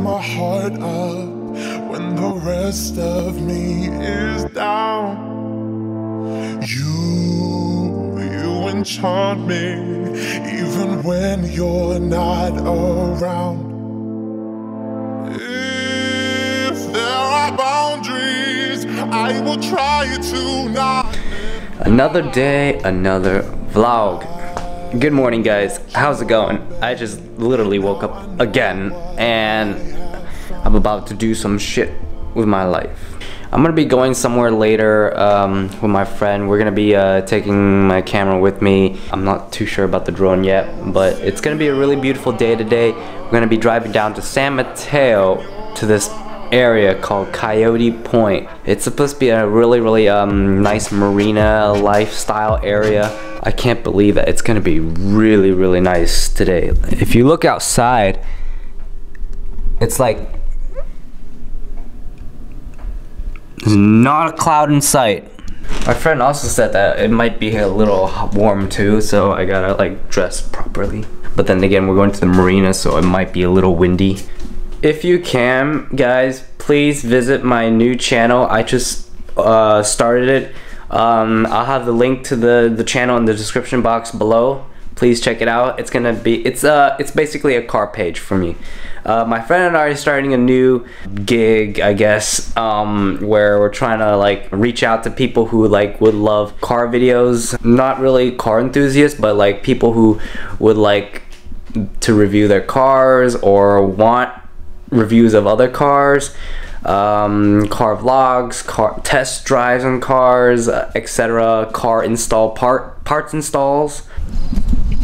my heart up when the rest of me is down. You, you enchant me even when you're not around. If there are boundaries, I will try to not. Another day, another vlog. Good morning, guys. How's it going? I just literally woke up again and I'm about to do some shit with my life. I'm gonna be going somewhere later um, with my friend. We're gonna be uh, taking my camera with me. I'm not too sure about the drone yet, but it's gonna be a really beautiful day today. We're gonna be driving down to San Mateo to this area called Coyote Point. It's supposed to be a really, really um, nice marina lifestyle area. I can't believe it. It's gonna be really, really nice today. If you look outside, it's like there's not a cloud in sight. My friend also said that it might be a little warm too, so I gotta like dress properly. But then again, we're going to the marina, so it might be a little windy. If you can, guys, please visit my new channel. I just uh, started it. Um, I'll have the link to the the channel in the description box below. Please check it out. It's gonna be it's uh it's basically a car page for me. Uh, my friend and I are starting a new gig, I guess, um, where we're trying to like reach out to people who like would love car videos. Not really car enthusiasts, but like people who would like to review their cars or want reviews of other cars um, car vlogs, car test drives on cars, uh, etc. Car install part parts installs.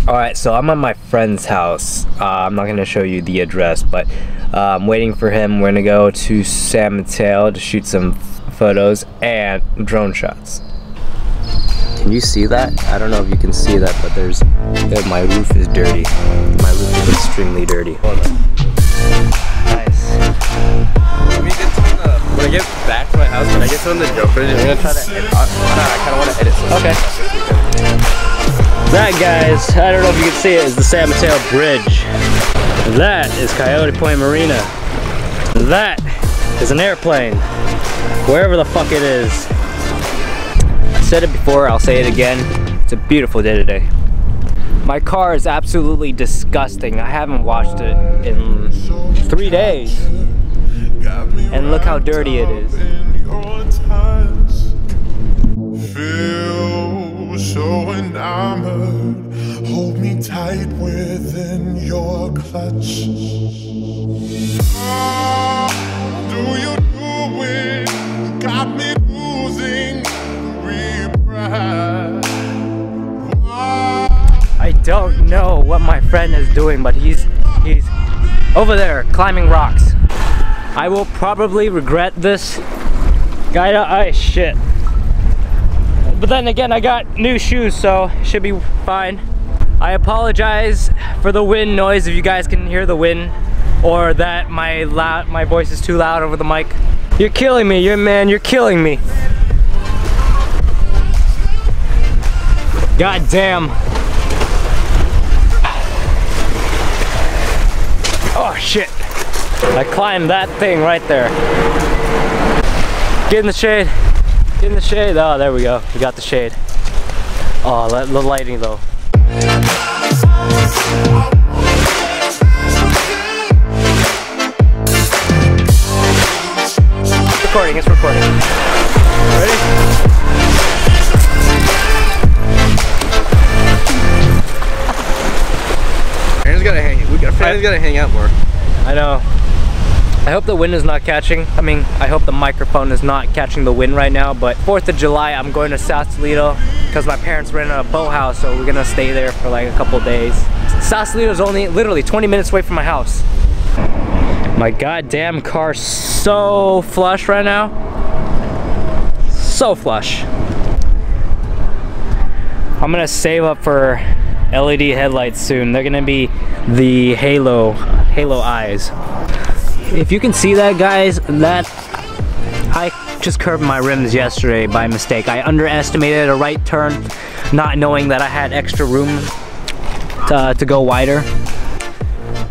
All right, so I'm at my friend's house. Uh, I'm not gonna show you the address, but uh, I'm waiting for him. We're gonna go to San Mateo to shoot some photos and drone shots. Can you see that? I don't know if you can see that, but there's uh, my roof is dirty. My roof is extremely dirty. House, when I get some of the joke footage, I'm gonna try to edit. Uh, I kind of want to edit some. Okay. That, guys, I don't know if you can see it, is the San Mateo Bridge. That is Coyote Point Marina. That is an airplane, wherever the fuck it is. I said it before, I'll say it again. It's a beautiful day today. My car is absolutely disgusting. I haven't washed it in three days. And look how dirty it is. Feel so enamored. Hold me tight within your clutch. I don't know what my friend is doing, but he's he's over there climbing rocks. I will probably regret this. Guy, I shit. But then again, I got new shoes, so should be fine. I apologize for the wind noise if you guys can hear the wind or that my loud my voice is too loud over the mic. You're killing me, you're man, you're killing me. God damn. Oh shit. I climbed that thing right there. Get in the shade. Get in the shade. Oh, there we go. We got the shade. Oh, the lighting though. Recording, it's recording. Ready? Aaron's gotta hang. We got. Aaron's gotta hang out more. I know. I hope the wind is not catching. I mean, I hope the microphone is not catching the wind right now, but 4th of July, I'm going to Sausalito because my parents rented a boathouse, so we're gonna stay there for like a couple days. Sausalito is only literally 20 minutes away from my house. My goddamn car's so flush right now. So flush. I'm gonna save up for LED headlights soon. They're gonna be the halo, halo eyes. If you can see that guys, that I just curved my rims yesterday by mistake. I underestimated a right turn, not knowing that I had extra room to, to go wider.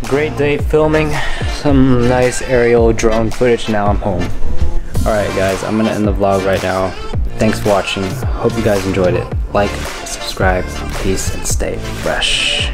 Great day filming, some nice aerial drone footage. Now I'm home. Alright guys, I'm gonna end the vlog right now. Thanks for watching. Hope you guys enjoyed it. Like, subscribe, peace, and stay fresh.